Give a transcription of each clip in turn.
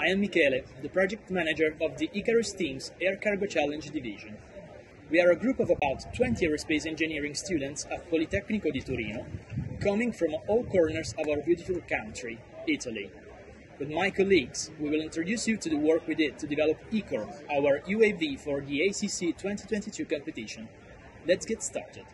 I am Michele, the project manager of the Icarus Team's Air Cargo Challenge division. We are a group of about 20 aerospace engineering students at Politecnico di Torino, coming from all corners of our beautiful country, Italy. With my colleagues, we will introduce you to the work we did to develop ECOR, our UAV for the ACC 2022 competition. Let's get started.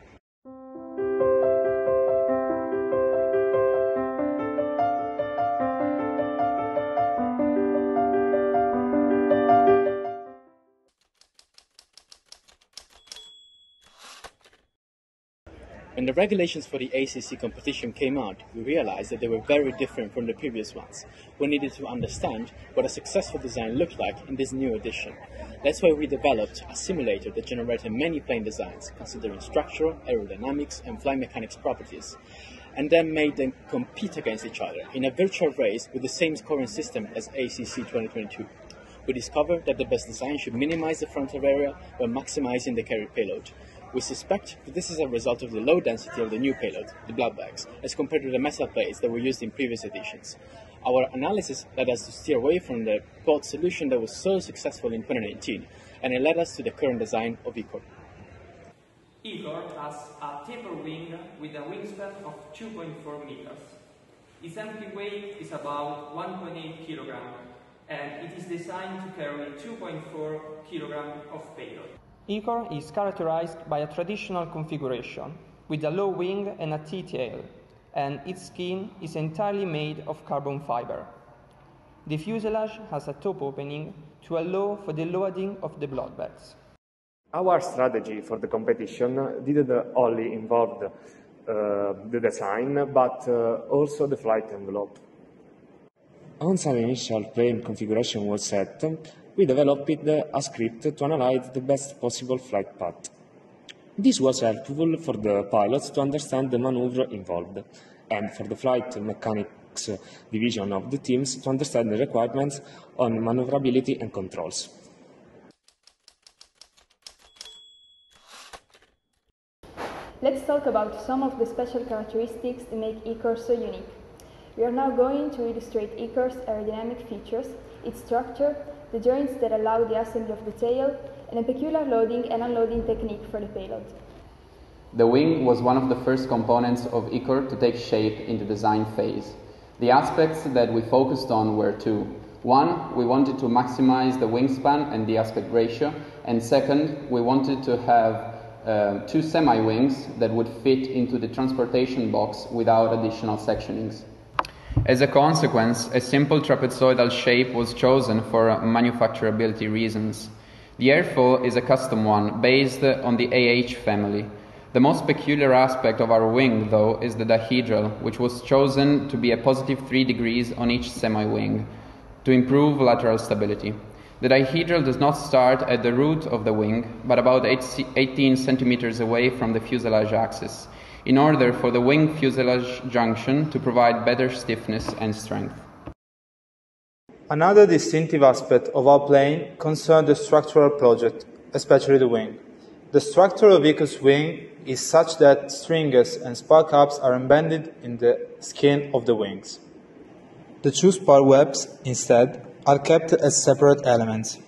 When the regulations for the ACC competition came out, we realized that they were very different from the previous ones. We needed to understand what a successful design looked like in this new edition. That's why we developed a simulator that generated many plane designs, considering structural, aerodynamics, and flight mechanics properties, and then made them compete against each other in a virtual race with the same scoring system as ACC 2022. We discovered that the best design should minimize the frontal area while maximizing the carry payload. We suspect that this is a result of the low density of the new payload, the blood bags, as compared to the metal plates that were used in previous editions. Our analysis led us to steer away from the pod solution that was so successful in 2019, and it led us to the current design of ECOR. ECOR has a taper wing with a wingspan of 2.4 meters. Its empty weight is about 1.8 kilograms, and it is designed to carry 2.4 kilograms of payload. ECOR is characterized by a traditional configuration with a low wing and a T-tail, and its skin is entirely made of carbon fiber. The fuselage has a top opening to allow for the loading of the blood bags. Our strategy for the competition didn't only involve the, uh, the design, but uh, also the flight envelope. Once an initial plane configuration was set, we developed a script to analyze the best possible flight path. This was helpful for the pilots to understand the maneuver involved, and for the flight mechanics division of the teams to understand the requirements on maneuverability and controls. Let's talk about some of the special characteristics that make ECOR so unique. We are now going to illustrate ECOR's aerodynamic features, its structure, the joints that allow the assembly of the tail, and a peculiar loading and unloading technique for the payload. The wing was one of the first components of ECOR to take shape in the design phase. The aspects that we focused on were two. One, we wanted to maximize the wingspan and the aspect ratio, and second, we wanted to have uh, two semi-wings that would fit into the transportation box without additional sectionings. As a consequence, a simple trapezoidal shape was chosen for manufacturability reasons. The airfoil is a custom one based on the AH family. The most peculiar aspect of our wing, though, is the dihedral, which was chosen to be a positive 3 degrees on each semi-wing to improve lateral stability. The dihedral does not start at the root of the wing, but about 18 centimeters away from the fuselage axis in order for the wing fuselage junction to provide better stiffness and strength. Another distinctive aspect of our plane concerns the structural project, especially the wing. The structure of ECOR's wing is such that stringers and spar caps are embedded in the skin of the wings. The two spar webs, instead, are kept as separate elements.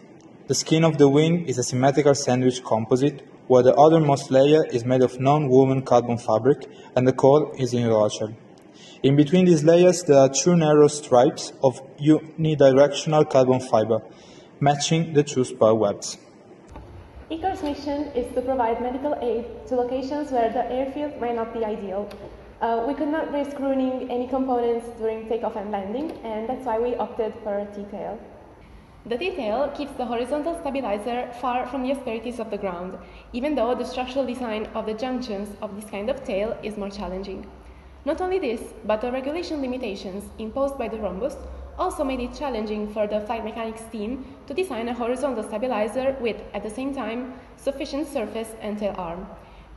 The skin of the wing is a symmetrical sandwich composite where the outermost layer is made of non-woven carbon fabric and the core is unilateral. In between these layers, there are two narrow stripes of unidirectional carbon fiber, matching the two spar webs. ECOR's mission is to provide medical aid to locations where the airfield may not be ideal. Uh, we could not risk ruining any components during takeoff and landing, and that's why we opted for a T-tail. The T-tail keeps the horizontal stabilizer far from the asperities of the ground, even though the structural design of the junctions of this kind of tail is more challenging. Not only this, but the regulation limitations imposed by the rhombus also made it challenging for the flight mechanics team to design a horizontal stabilizer with, at the same time, sufficient surface and tail arm.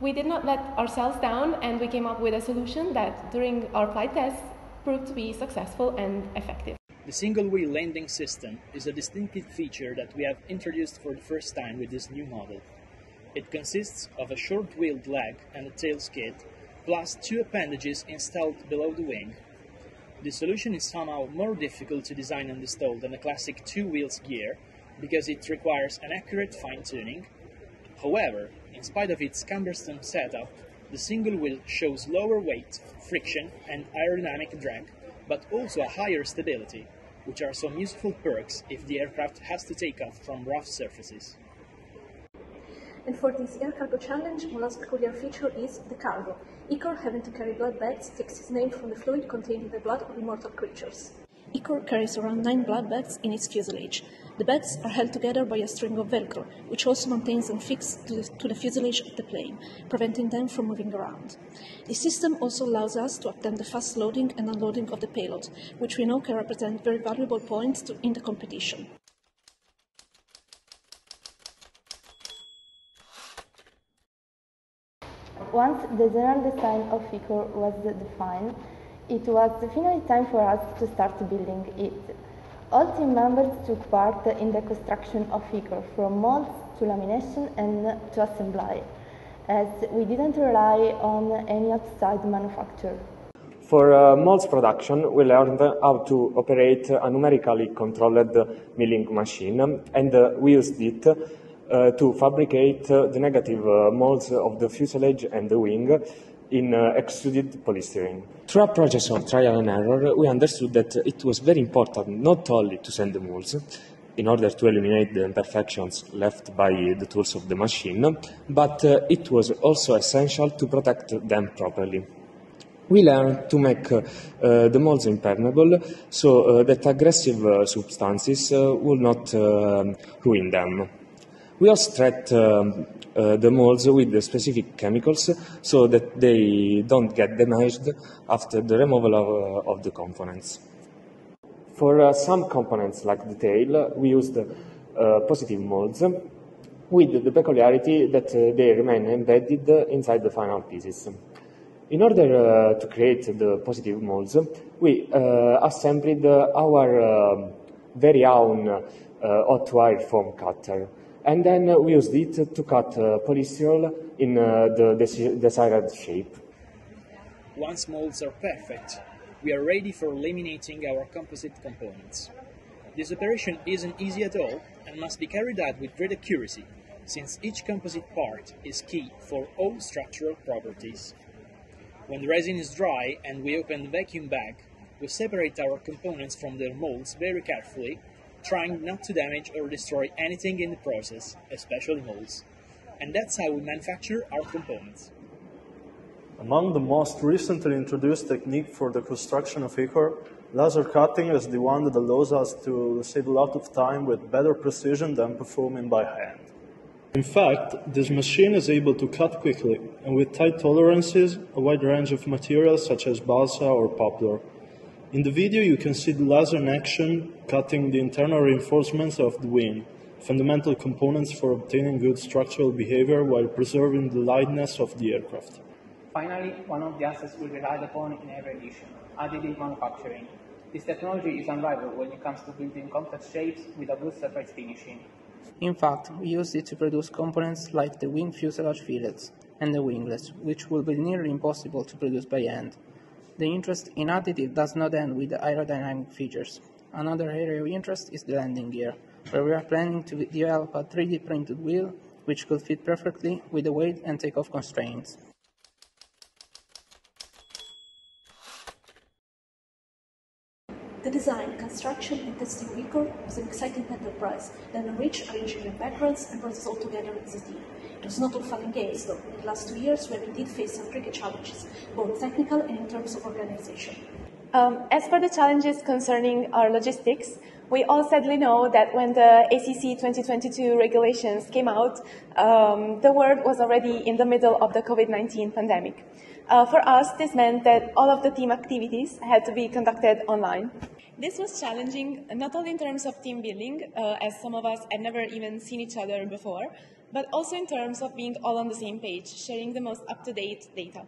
We did not let ourselves down and we came up with a solution that, during our flight tests, proved to be successful and effective. The single-wheel landing system is a distinctive feature that we have introduced for the first time with this new model. It consists of a short-wheeled leg and a tail skid, plus two appendages installed below the wing. The solution is somehow more difficult to design and install than a classic two wheels gear because it requires an accurate fine tuning. However, in spite of its cumbersome setup, the single wheel shows lower weight, friction, and aerodynamic drag, but also a higher stability, which are some useful perks if the aircraft has to take off from rough surfaces. And for this air cargo challenge, one last peculiar feature is the cargo. Icor, having to carry blood bags, takes its name from the fluid contained in the blood of immortal creatures. Icor carries around nine blood bags in its fuselage. The bags are held together by a string of Velcro, which also maintains them fixed to the, to the fuselage of the plane, preventing them from moving around. This system also allows us to attempt the fast loading and unloading of the payload, which we know can represent very valuable points to, in the competition. Once the general design of Icor was defined, it was finally time for us to start building it. All team members took part in the construction of Icor, from molds to lamination and to assembly, as we didn't rely on any outside manufacturer. For uh, molds production, we learned how to operate a numerically controlled milling machine, and uh, we used it uh, to fabricate uh, the negative uh, molds of the fuselage and the wing in uh, extruded polystyrene. Through a process of trial and error, we understood that it was very important not only to send the molds in order to eliminate the imperfections left by the tools of the machine, but uh, it was also essential to protect them properly. We learned to make uh, the molds impermeable so uh, that aggressive uh, substances uh, will not um, ruin them. We also um, uh, the molds with the specific chemicals so that they don't get damaged after the removal of, uh, of the components. For uh, some components like the tail, we used uh, positive molds with the peculiarity that uh, they remain embedded inside the final pieces. In order uh, to create the positive molds, we assembled our um, very own hot wire foam cutter and then we used it to cut uh, polystyrol in uh, the desi desired shape. Once molds are perfect, we are ready for laminating our composite components. This operation isn't easy at all and must be carried out with great accuracy, since each composite part is key for all structural properties. When the resin is dry and we open the vacuum bag, we separate our components from their molds very carefully trying not to damage or destroy anything in the process, especially molds. And that's how we manufacture our components. Among the most recently introduced technique for the construction of Icor, laser cutting is the one that allows us to save a lot of time with better precision than performing by hand. In fact, this machine is able to cut quickly and with tight tolerances a wide range of materials such as balsa or poplar. In the video, you can see the laser in action cutting the internal reinforcements of the wing, fundamental components for obtaining good structural behavior while preserving the lightness of the aircraft. Finally, one of the assets we relied upon in every edition, additive manufacturing. This technology is unrivaled when it comes to building complex shapes with a good surface finishing. In fact, we used it to produce components like the wing fuselage fillets and the winglets, which will be nearly impossible to produce by hand. The interest in additive does not end with the aerodynamic features. Another area of interest is the landing gear, where we are planning to develop a 3D printed wheel which could fit perfectly with the weight and takeoff constraints. The design, construction, and testing Icor was an exciting enterprise that enriched our engineering backgrounds and brought us all together as a team. It was not all fun and games, though. In the last two years, we have indeed faced some tricky challenges, both technical and in terms of organization. Um, as for the challenges concerning our logistics, we all sadly know that when the ACC 2022 regulations came out, um, the world was already in the middle of the COVID-19 pandemic. Uh, for us, this meant that all of the team activities had to be conducted online. This was challenging, not only in terms of team building, uh, as some of us had never even seen each other before, but also in terms of being all on the same page, sharing the most up-to-date data.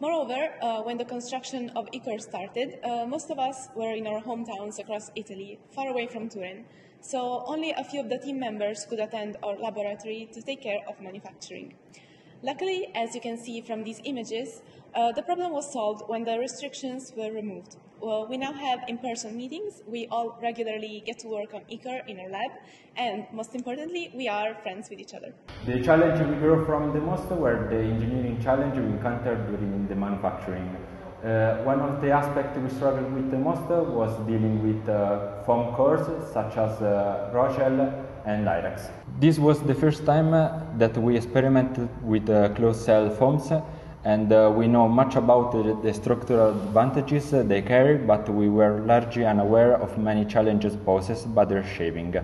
Moreover, uh, when the construction of Icor started, uh, most of us were in our hometowns across Italy, far away from Turin, so only a few of the team members could attend our laboratory to take care of manufacturing. Luckily, as you can see from these images, uh, the problem was solved when the restrictions were removed. Uh, we now have in-person meetings. We all regularly get to work on ICAR in our lab, and most importantly, we are friends with each other. The challenge we grew from the most were the engineering challenge we encountered during the manufacturing. Uh, one of the aspects we struggled with the most was dealing with uh, foam cores such as uh, Rohacell and Airex. This was the first time uh, that we experimented with uh, closed cell foams and uh, we know much about the, the structural advantages they carry, but we were largely unaware of many challenges posed by their shaping.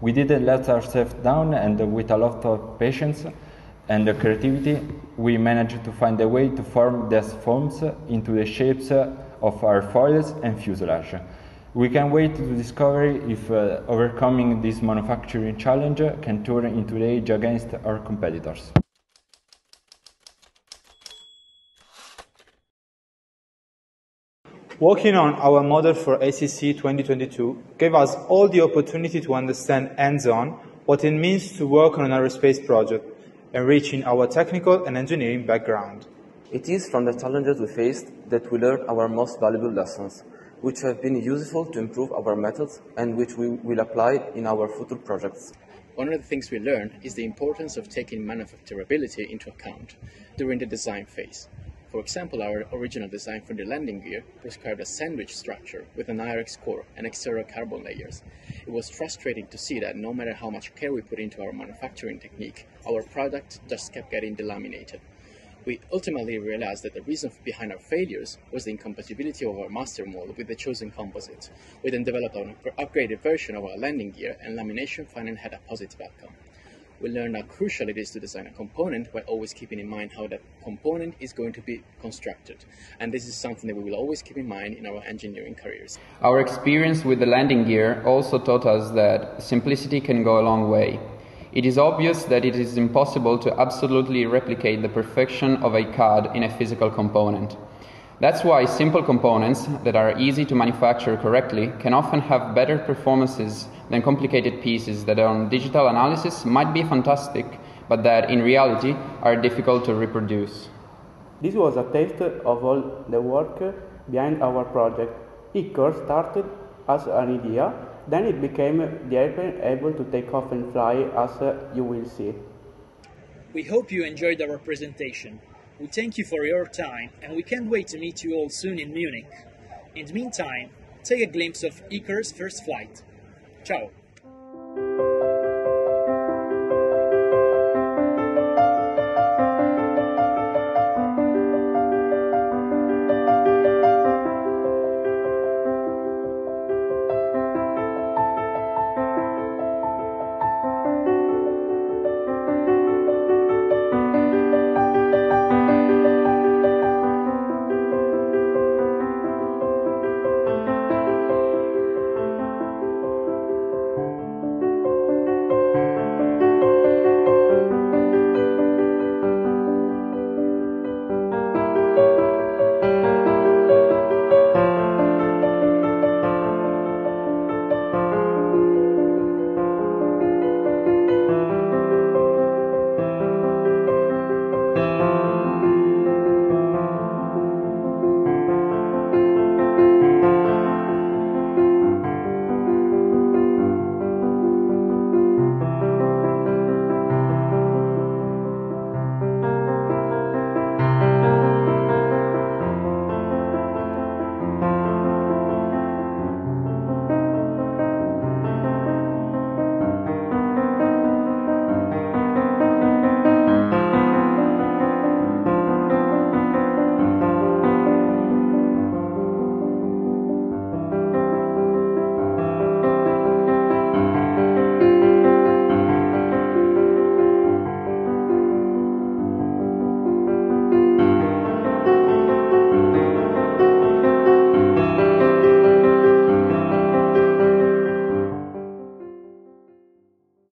We didn't let ourselves down, and with a lot of patience and creativity, we managed to find a way to form these forms into the shapes of our foils and fuselage. We can wait to discover if uh, overcoming this manufacturing challenge can turn into the age against our competitors. Working on our model for ACC 2022 gave us all the opportunity to understand hands-on what it means to work on an aerospace project, enriching our technical and engineering background. It is from the challenges we faced that we learned our most valuable lessons, which have been useful to improve our methods and which we will apply in our future projects. One of the things we learned is the importance of taking manufacturability into account during the design phase. For example, our original design for the landing gear prescribed a sandwich structure with an Airex core and exterior carbon layers. It was frustrating to see that no matter how much care we put into our manufacturing technique, our product just kept getting delaminated. We ultimately realized that the reason behind our failures was the incompatibility of our master mold with the chosen composite. We then developed an upgraded version of our landing gear and lamination finally had a positive outcome we learned how crucial it is to design a component while always keeping in mind how that component is going to be constructed. And this is something that we will always keep in mind in our engineering careers. Our experience with the landing gear also taught us that simplicity can go a long way. It is obvious that it is impossible to absolutely replicate the perfection of a CAD in a physical component. That's why simple components that are easy to manufacture correctly can often have better performances than complicated pieces that on digital analysis might be fantastic, but that in reality are difficult to reproduce. This was a taste of all the work behind our project. ICOR started as an idea, then it became the airplane able to take off and fly as you will see. We hope you enjoyed our presentation. We thank you for your time and we can't wait to meet you all soon in Munich. In the meantime, take a glimpse of ICAR's first flight. Ciao!